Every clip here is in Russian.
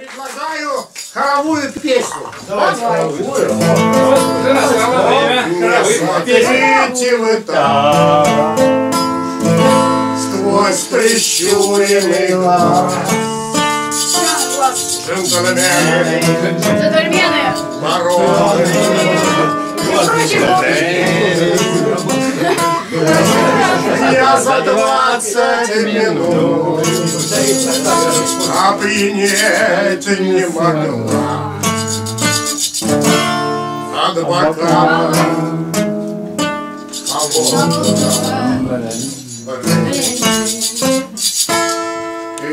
Предлагаю хоровую песню. Смотрите вы так, сквозь прищуренный глаз. Джентльмены, Джентльмены! Бароны, я за двадцать минут опьянеть не могла. От бокала холодного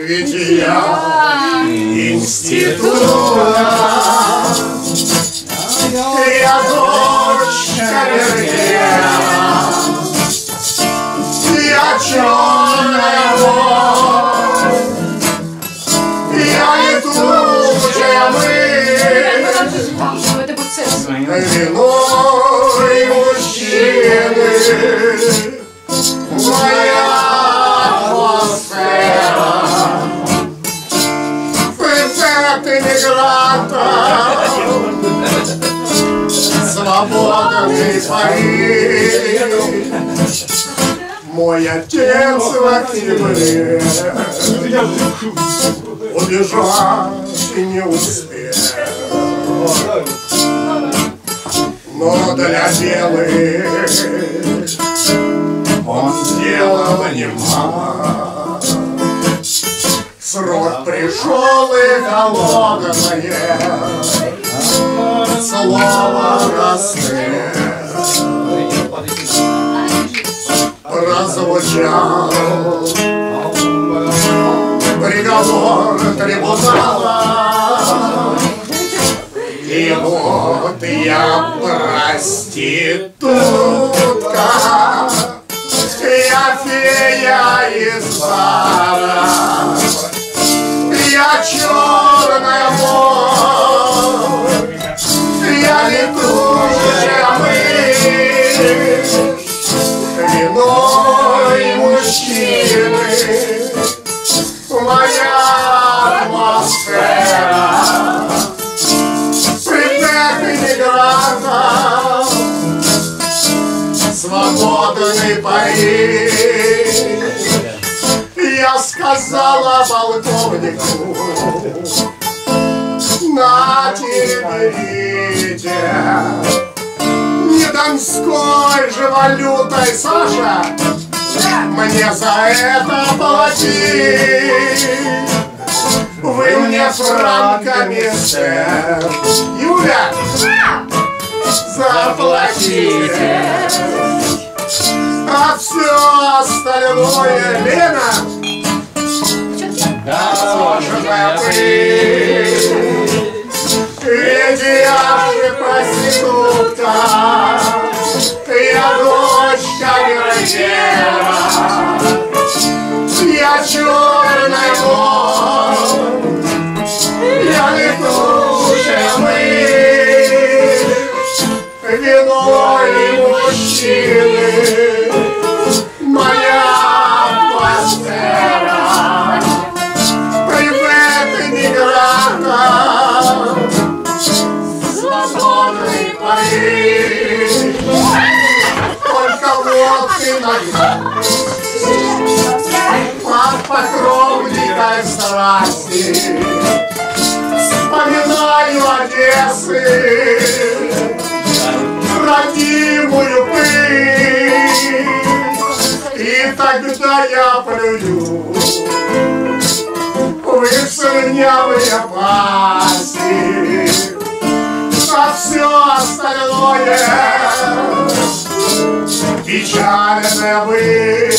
Ведь я института. Я дочь камергера Будет секс. Виной мужчины Моя атмосфера Прицеп иммигранта Свободный Париж Мой отец в октябре. Убежать не успел но для белых он сделал немало. Срок пришел и холодное. Слово рассвет прозвучал приговор трибунала. И вот я проститутка, я фея из бара, свободный Париж. Я сказала полковнику, на берите, не донской же валютой, Саша, мне за это платить. Вы мне франками, сэр. Юля, заплатите. А все остальное, Лена, сложная пыль. Вот иногда под покровникой страсти Вспоминаю Одессы Родимую пыль И тогда я плюю В их пасти А все остальное Печальная быль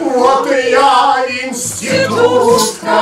вот я институтка,